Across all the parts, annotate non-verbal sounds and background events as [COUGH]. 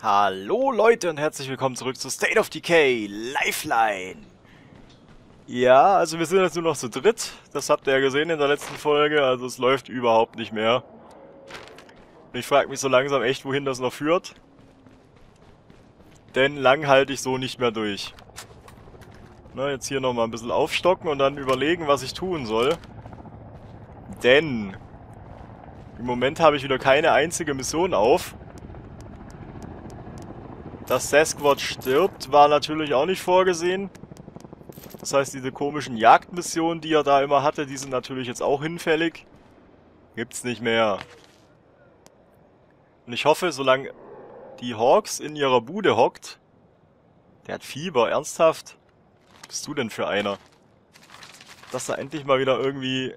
Hallo Leute und herzlich willkommen zurück zu State of Decay Lifeline. Ja, also wir sind jetzt nur noch zu dritt. Das habt ihr ja gesehen in der letzten Folge. Also es läuft überhaupt nicht mehr. Und ich frage mich so langsam echt, wohin das noch führt. Denn lang halte ich so nicht mehr durch. Na, jetzt hier nochmal ein bisschen aufstocken und dann überlegen, was ich tun soll. Denn im Moment habe ich wieder keine einzige Mission auf. Dass Sasquatch stirbt, war natürlich auch nicht vorgesehen. Das heißt, diese komischen Jagdmissionen, die er da immer hatte, die sind natürlich jetzt auch hinfällig. Gibt's nicht mehr. Und ich hoffe, solange die Hawks in ihrer Bude hockt... Der hat Fieber, ernsthaft? Was bist du denn für einer? Dass er endlich mal wieder irgendwie...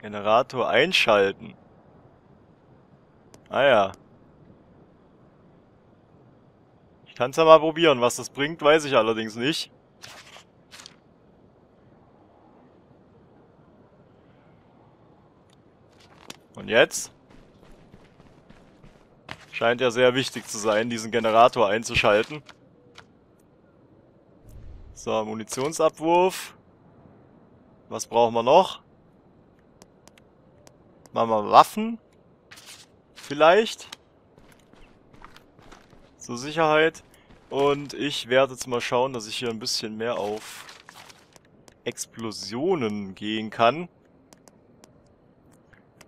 Generator einschalten. Ah ja. Ich kann's ja mal probieren. Was das bringt, weiß ich allerdings nicht. Und jetzt? Scheint ja sehr wichtig zu sein, diesen Generator einzuschalten. So, Munitionsabwurf. Was brauchen wir noch? Machen wir Waffen. Vielleicht. Zur Sicherheit. Und ich werde jetzt mal schauen, dass ich hier ein bisschen mehr auf Explosionen gehen kann.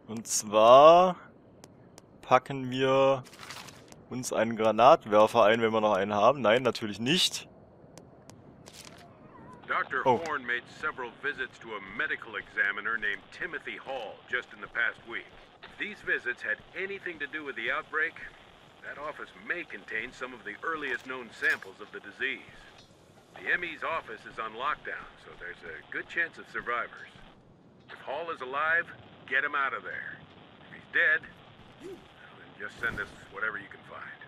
Und zwar packen wir uns einen Granatwerfer ein, wenn wir noch einen haben. Nein, natürlich nicht. Dr. Oh. Horn made several visits to a medical examiner named Timothy Hall just in the past week. If these visits had anything to do with the outbreak, that office may contain some of the earliest known samples of the disease. The ME's office is on lockdown, so there's a good chance of survivors. If Hall is alive, get him out of there. If he's dead, then just send us whatever you can find.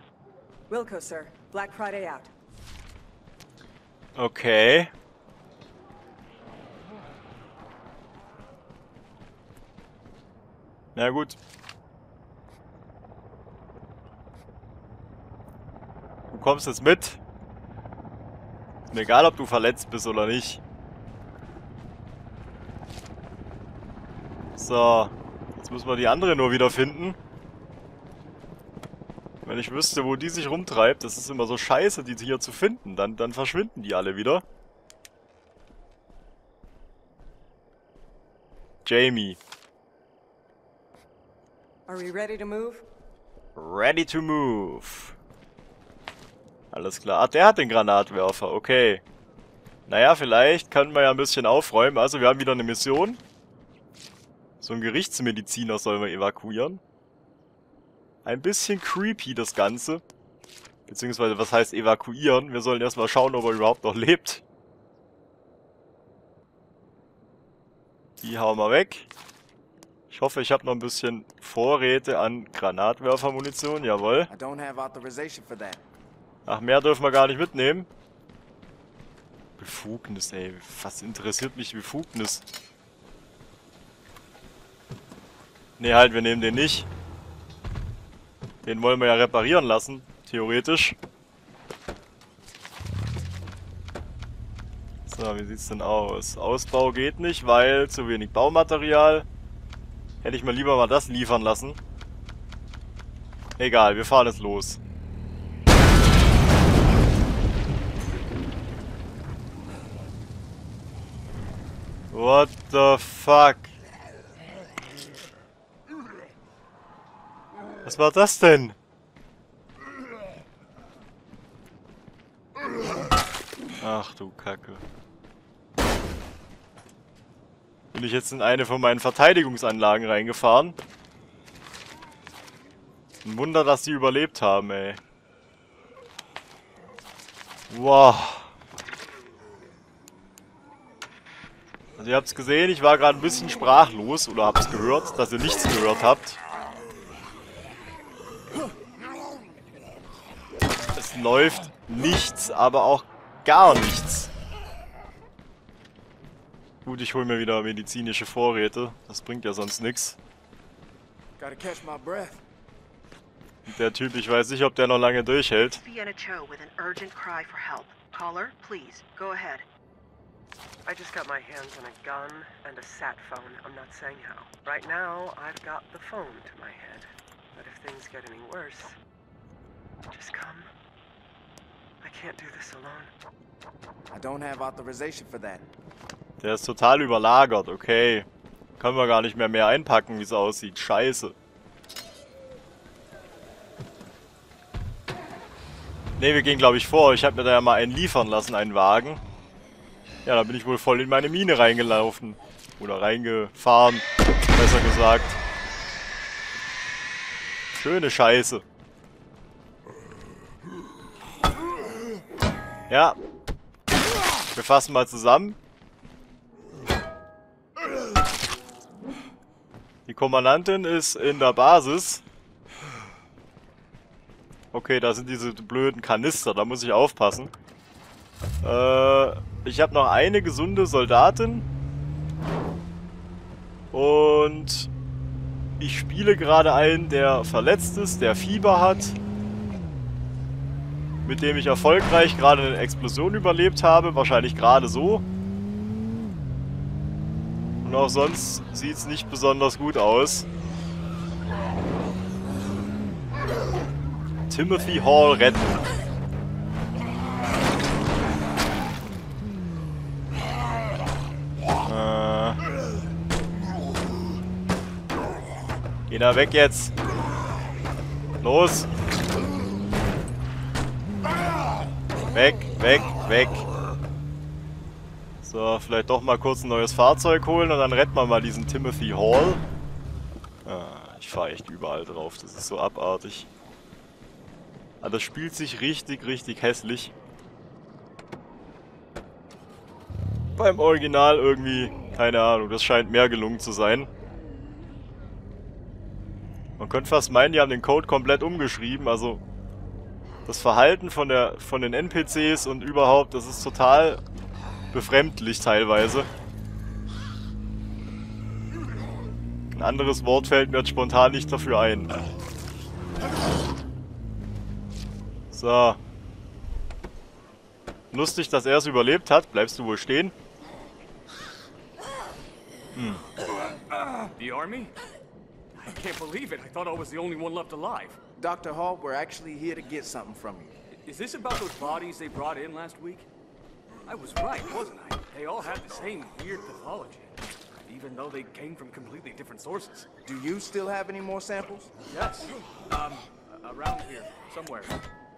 Wilco, sir. Black Friday out. Okay. Na gut. Du kommst jetzt mit. Ist mir egal, ob du verletzt bist oder nicht. So. Jetzt müssen wir die andere nur wieder finden. Wenn ich wüsste, wo die sich rumtreibt, das ist immer so scheiße, die hier zu finden. Dann, dann verschwinden die alle wieder. Jamie. Are we ready to move? Ready to move. Alles klar. Ah, der hat den Granatwerfer. Okay. Naja, vielleicht können wir ja ein bisschen aufräumen. Also, wir haben wieder eine Mission. So ein Gerichtsmediziner sollen wir evakuieren. Ein bisschen creepy, das Ganze. Beziehungsweise, was heißt evakuieren? Wir sollen erstmal schauen, ob er überhaupt noch lebt. Die hauen wir weg. Ich hoffe, ich habe noch ein bisschen Vorräte an Granatwerfermunition. Jawohl. I don't have authorization for that. Ach, mehr dürfen wir gar nicht mitnehmen. Befugnis, ey. Was interessiert mich Befugnis? Nee, halt, wir nehmen den nicht. Den wollen wir ja reparieren lassen, theoretisch. So, wie sieht's denn aus? Ausbau geht nicht, weil zu wenig Baumaterial. Hätte ich mir lieber mal das liefern lassen. Egal, wir fahren jetzt los. What the fuck? Was war das denn? Ach du Kacke. Bin ich jetzt in eine von meinen Verteidigungsanlagen reingefahren? Ein Wunder, dass die überlebt haben, ey. Wow. Also ihr habt's gesehen, ich war gerade ein bisschen sprachlos oder hab's gehört, dass ihr nichts gehört habt. Es läuft nichts, aber auch gar nichts. Gut, ich hole mir wieder medizinische Vorräte. Das bringt ja sonst nichts. Der Typ, ich weiß nicht, ob der noch lange durchhält. Caller, please, go ahead. I just got my hands on a gun and a sat phone. I'm not saying how. Right now, I've got the phone to my head. But if things get any worse, just come. I can't do this alone. I don't have authorization for that. Der ist total überlagert, okay. Können wir gar nicht mehr mehr einpacken, wie es aussieht. Scheiße. Ne, wir gehen glaube ich vor. Ich habe mir da ja mal einen liefern lassen, einen Wagen. Ja, da bin ich wohl voll in meine Mine reingelaufen. Oder reingefahren, besser gesagt. Schöne Scheiße. Ja. Wir fassen mal zusammen. Die Kommandantin ist in der Basis. Okay, da sind diese blöden Kanister, da muss ich aufpassen. Äh, ich habe noch eine gesunde Soldatin. Und ich spiele gerade einen, der verletzt ist, der Fieber hat. Mit dem ich erfolgreich gerade eine Explosion überlebt habe. Wahrscheinlich gerade so. Und auch sonst sieht es nicht besonders gut aus. Timothy Hall retten. Da weg jetzt. Los. Weg, weg, weg. So, vielleicht doch mal kurz ein neues Fahrzeug holen und dann retten wir mal diesen Timothy Hall. Ah, ich fahre echt überall drauf, das ist so abartig. Aber das spielt sich richtig, richtig hässlich. Beim Original irgendwie, keine Ahnung, das scheint mehr gelungen zu sein. Könnte fast meinen, die haben den Code komplett umgeschrieben, also das Verhalten von, der, von den NPCs und überhaupt, das ist total befremdlich teilweise. Ein anderes Wort fällt mir jetzt spontan nicht dafür ein. So. Lustig, dass er es überlebt hat. Bleibst du wohl stehen? Hm. The army? I can't believe it. I thought I was the only one left alive. Dr. Hall, we're actually here to get something from you. Is this about those bodies they brought in last week? I was right, wasn't I? They all had the same weird pathology. Even though they came from completely different sources. Do you still have any more samples? Yes. Um, around here, somewhere.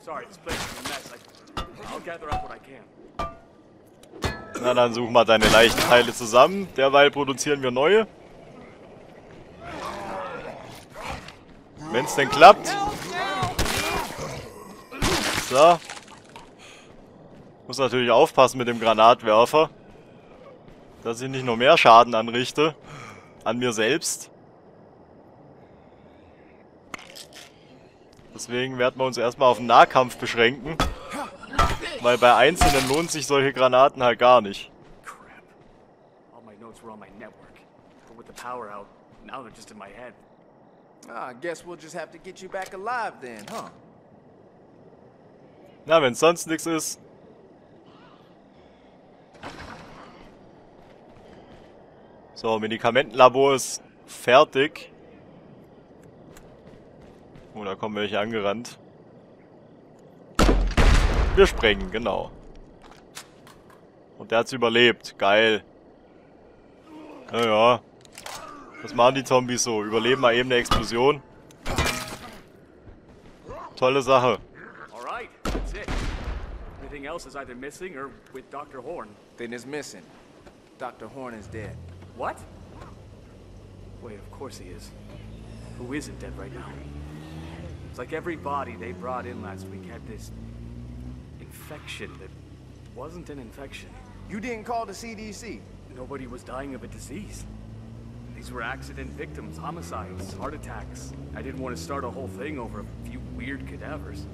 Sorry, this place is a mess. I, I'll gather up what I can. Na, dann such mal deine Leichenteile zusammen. Derweil produzieren wir neue. Wenn es denn klappt. So. Muss natürlich aufpassen mit dem Granatwerfer. Dass ich nicht noch mehr Schaden anrichte. An mir selbst. Deswegen werden wir uns erstmal auf den Nahkampf beschränken. Weil bei Einzelnen lohnt sich solche Granaten halt gar nicht. Crap. All my notes were on my network. But with the power out, now they're just in my head. Ah, guess we'll just have to get you back alive then, huh? Na, wenn sonst nichts ist. So, Medikamentenlabor ist fertig. Oh, da kommen welche angerannt. Wir sprengen, genau. Und der hat's überlebt. Geil. Naja. Was machen die Zombies so? Überleben mal eben eine Explosion. Tolle Sache. Alright, that's it. Everything else is either missing or with Dr. Horn. Then it's missing. Dr. Horn is dead. What? Wait, of course he is. Who isn't dead right now? It's like every body they brought in last week had this infection that wasn't an infection. You didn't call the CDC. Nobody was dying of a disease. These were accident victims, homicides, heart attacks. I didn't want to start a whole thing over a few weird cadavers.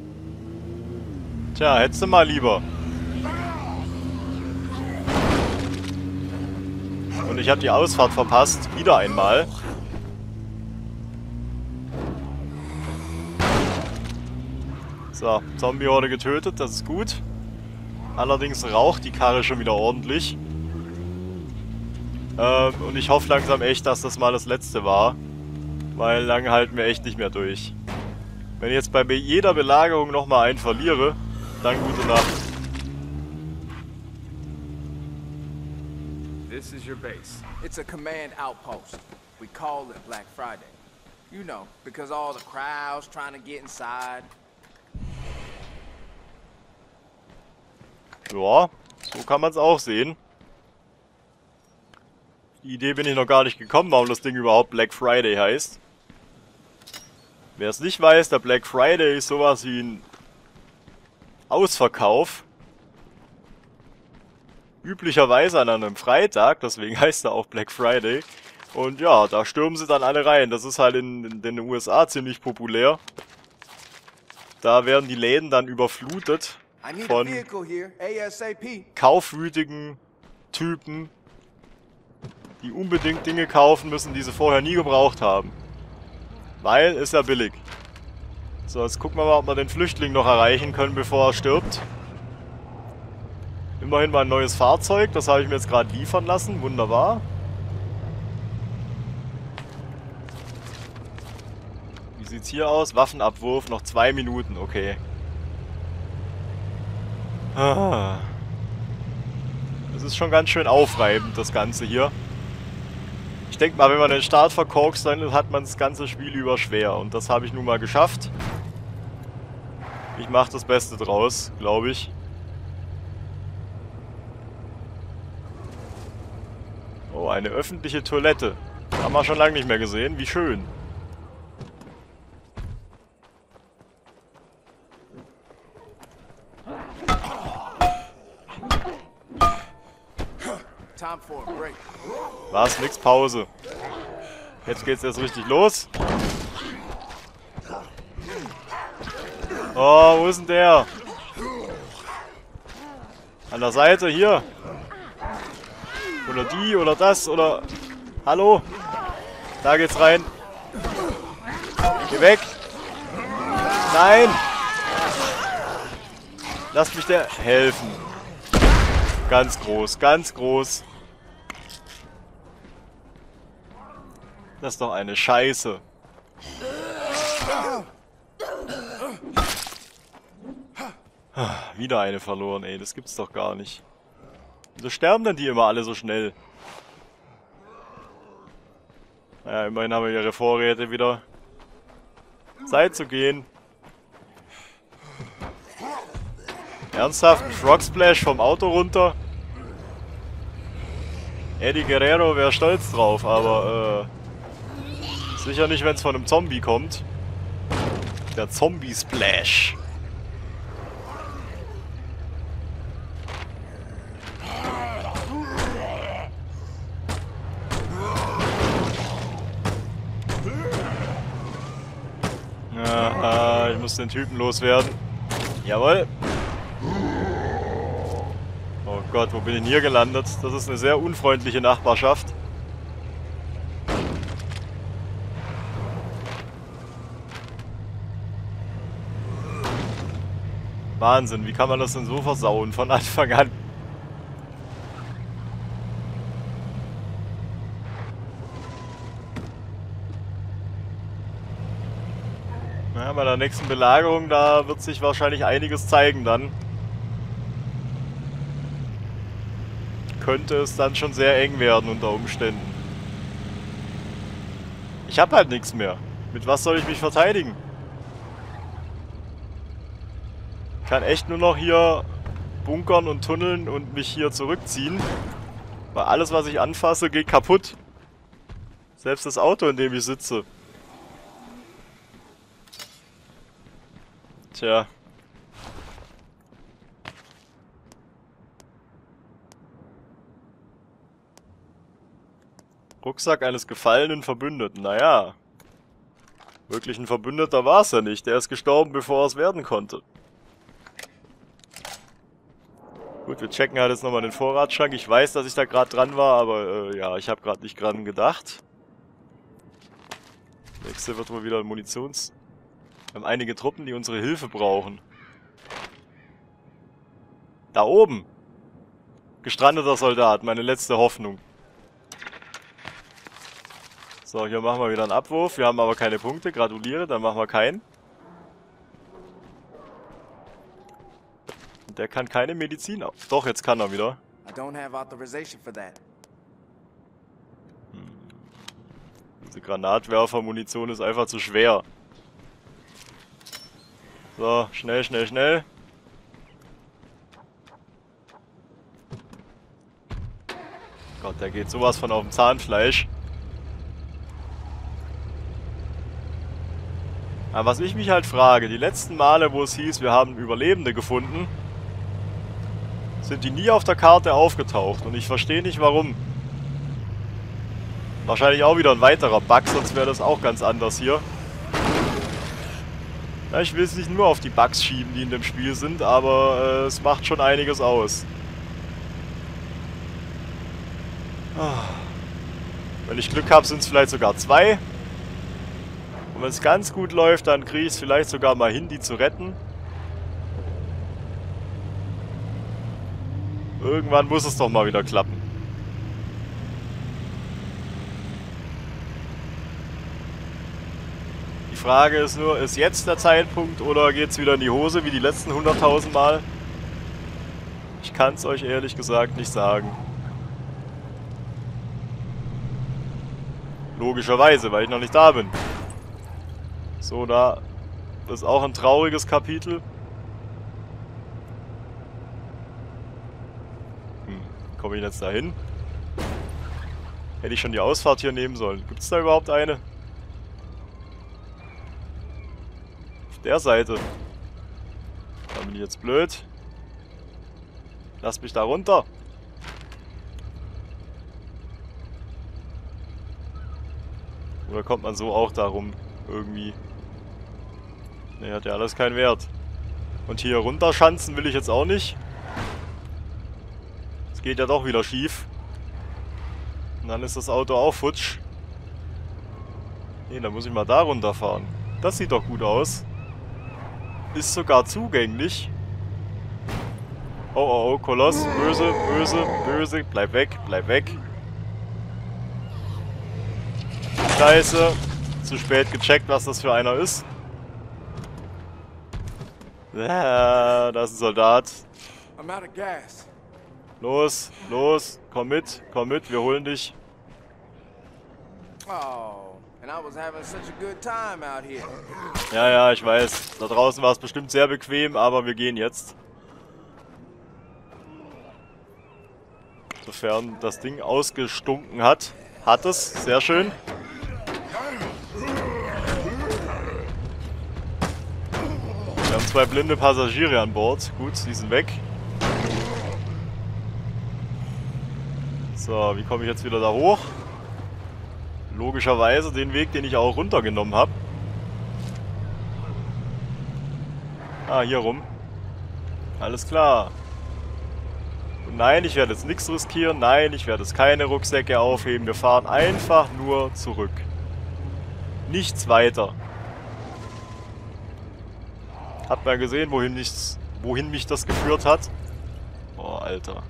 Tja, hättest du mal lieber. Und ich habe die Ausfahrt verpasst. Wieder einmal. So, Zombie-Horde getötet, das ist gut. Allerdings raucht die Karre schon wieder ordentlich. Ähm, und ich hoffe langsam echt, dass das mal das letzte war. Weil lang halten wir echt nicht mehr durch. Wenn ich jetzt bei jeder Belagerung nochmal einen verliere, dann gute Nacht. This is your base. It's a command outpost. We call it Black Friday. You know, because all the crowds trying to get inside. Ja, so kann man es auch sehen. Die Idee bin ich noch gar nicht gekommen, warum das Ding überhaupt Black Friday heißt. Wer es nicht weiß, der Black Friday ist sowas wie ein Ausverkauf. Üblicherweise an einem Freitag, deswegen [LAUGHS] heißt er auch Black Friday. Und ja, da stürmen sie dann alle rein. Das ist halt in, in den USA ziemlich populär. Da werden die Läden dann überflutet von kaufwütigen Typen, die unbedingt Dinge kaufen müssen, die sie vorher nie gebraucht haben. Weil, ist ja billig. So, jetzt gucken wir mal, ob wir den Flüchtling noch erreichen können, bevor er stirbt. Immerhin mal ein neues Fahrzeug, das habe ich mir jetzt gerade liefern lassen, wunderbar. Wie sieht's hier aus? Waffenabwurf, noch zwei Minuten, okay. Ah. Das ist schon ganz schön aufreibend, das Ganze hier. Denke mal, wenn man den Start verkorkst, dann hat man das ganze Spiel über schwer. Und das habe ich nun mal geschafft. Ich mache das Beste draus, glaube ich. Oh, eine öffentliche Toilette. Haben wir schon lange nicht mehr gesehen. Wie schön. Time for a break. Was? Nix Pause. Jetzt geht's erst richtig los. Oh, wo ist denn der? An der Seite, hier. Oder die, oder das, oder... Hallo? Da geht's rein. Geh weg. Nein! Lass mich der helfen. Ganz groß, ganz groß. Das ist doch eine Scheiße. Wieder eine verloren, ey. Das gibt's doch gar nicht. Wieso sterben denn die immer alle so schnell? Naja, immerhin haben wir ihre Vorräte wieder. Zeit zu gehen. Ernsthaft? Ein Frog Splash vom Auto runter? Eddie Guerrero wäre stolz drauf, aber äh, sicher nicht, wenn es von einem Zombie kommt. Der Zombie Splash. Ja, ich muss den Typen loswerden. Jawohl. Oh Gott, wo bin ich denn hier gelandet? Das ist eine sehr unfreundliche Nachbarschaft. Wahnsinn, wie kann man das denn so versauen von Anfang an? Ja, bei der nächsten Belagerung, da wird sich wahrscheinlich einiges zeigen dann. Könnte es dann schon sehr eng werden unter Umständen. Ich habe halt nichts mehr. Mit was soll ich mich verteidigen? Ich kann echt nur noch hier bunkern und tunneln und mich hier zurückziehen. Weil alles, was ich anfasse, geht kaputt. Selbst das Auto, in dem ich sitze. Tja. Rucksack eines gefallenen Verbündeten. Naja. Wirklich ein Verbündeter war es ja nicht. Der ist gestorben, bevor er es werden konnte. Gut, wir checken halt jetzt nochmal den Vorratsschrank. Ich weiß, dass ich da gerade dran war, aber äh, ja, ich habe gerade nicht dran gedacht. Nächste wird wohl wieder Munitions... Wir haben einige Truppen, die unsere Hilfe brauchen. Da oben! Gestrandeter Soldat, meine letzte Hoffnung. So, hier machen wir wieder einen Abwurf. Wir haben aber keine Punkte, gratuliere, dann machen wir keinen. Der kann keine Medizin. au- Doch, jetzt kann er wieder. I don't have authorization for that. Diese Granatwerfer-Munition ist einfach zu schwer. So, schnell, schnell, schnell. Gott, der geht sowas von auf dem Zahnfleisch. Aber was ich mich halt frage, die letzten Male, wo es hieß, wir haben Überlebende gefunden, sind die nie auf der Karte aufgetaucht. Und ich verstehe nicht warum. Wahrscheinlich auch wieder ein weiterer Bug, sonst wäre das auch ganz anders hier. Ja, ich will es nicht nur auf die Bugs schieben, die in dem Spiel sind, aber äh, es macht schon einiges aus. Ah. Wenn ich Glück habe, sind es vielleicht sogar zwei. Und wenn es ganz gut läuft, dann kriege ich es vielleicht sogar mal hin, die zu retten. Irgendwann muss es doch mal wieder klappen. Die Frage ist nur, ist jetzt der Zeitpunkt oder geht's wieder in die Hose wie die letzten 100.000 Mal? Ich kann es euch ehrlich gesagt nicht sagen. Logischerweise, weil ich noch nicht da bin. So, da ist auch ein trauriges Kapitel. Komme ich jetzt da hin? Hätte ich schon die Ausfahrt hier nehmen sollen. Gibt es da überhaupt eine? Auf der Seite. Da bin ich jetzt blöd. Lass mich da runter. Oder kommt man so auch darum? Irgendwie. Ne, hat ja alles keinen Wert. Und hier runterschanzen will ich jetzt auch nicht. Es geht ja doch wieder schief. Und dann ist das Auto auch futsch. Ne, dann muss ich mal da runterfahren. Das sieht doch gut aus. Ist sogar zugänglich. Oh, oh, oh, Koloss. Böse, böse, böse. Bleib weg, bleib weg. Scheiße. Zu spät gecheckt, was das für einer ist. Ja, da ist ein Soldat. I'm out of gas. Los, los, komm mit, komm mit, wir holen dich. Oh, and I was having such a good time out here. Ja, ja, ich weiß. Da draußen war es bestimmt sehr bequem, aber wir gehen jetzt. Sofern das Ding ausgestunken hat. Hat es, sehr schön. Wir haben zwei blinde Passagiere an Bord. Gut, die sind weg. So, wie komme ich jetzt wieder da hoch? Logischerweise den Weg, den ich auch runtergenommen habe. Ah, hier rum. Alles klar. Und nein, ich werde jetzt nichts riskieren. Nein, ich werde jetzt keine Rucksäcke aufheben. Wir fahren einfach nur zurück. Nichts weiter. Hat man gesehen, wohin, nichts, wohin mich das geführt hat? Oh, Alter.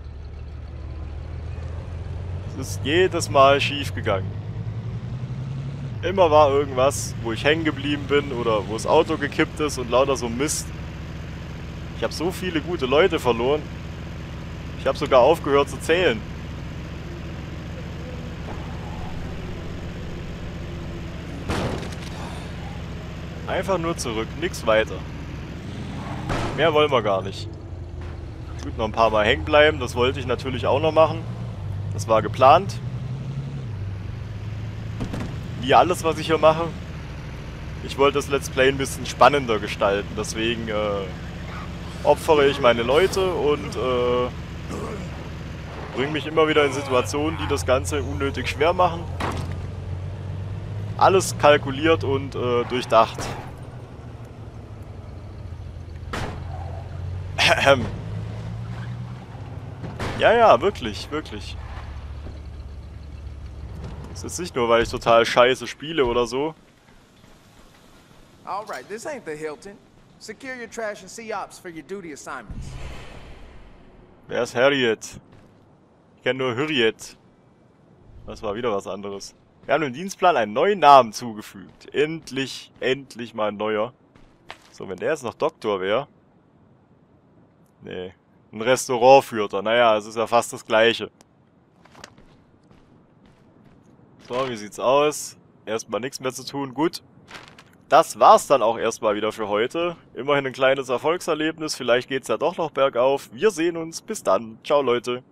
Es ist jedes Mal schief gegangen. Immer war irgendwas, wo ich hängen geblieben bin oder wo das Auto gekippt ist und lauter so Mist. Ich habe so viele gute Leute verloren. Ich habe sogar aufgehört zu zählen. Einfach nur zurück, nix weiter. Mehr wollen wir gar nicht. Gut, noch ein paar Mal hängen bleiben, das wollte ich natürlich auch noch machen. Das war geplant. Wie alles, was ich hier mache. Ich wollte das Let's Play ein bisschen spannender gestalten, deswegen äh, opfere ich meine Leute und äh, bringe mich immer wieder in Situationen, die das Ganze unnötig schwer machen. Alles kalkuliert und äh, durchdacht. [CLEARS THROAT] Ja, ja, wirklich, wirklich. Es ist nicht nur, weil ich total scheiße spiele oder so. All right, this ain't the Hilton. Secure your trash and see ops for your duty assignments. Wer ist Harriet? Ich kenne nur Harriet. Das war wieder was anderes. Wir haben dem Dienstplan einen neuen Namen zugefügt. Endlich, endlich mal ein neuer. So, wenn der jetzt noch Doktor wäre. Nee. Ein Restaurantführer. Naja, es ist ja fast das gleiche. So, wie sieht's aus? Erstmal nichts mehr zu tun. Gut. Das war's dann auch erstmal wieder für heute. Immerhin ein kleines Erfolgserlebnis. Vielleicht geht's ja doch noch bergauf. Wir sehen uns. Bis dann. Ciao, Leute.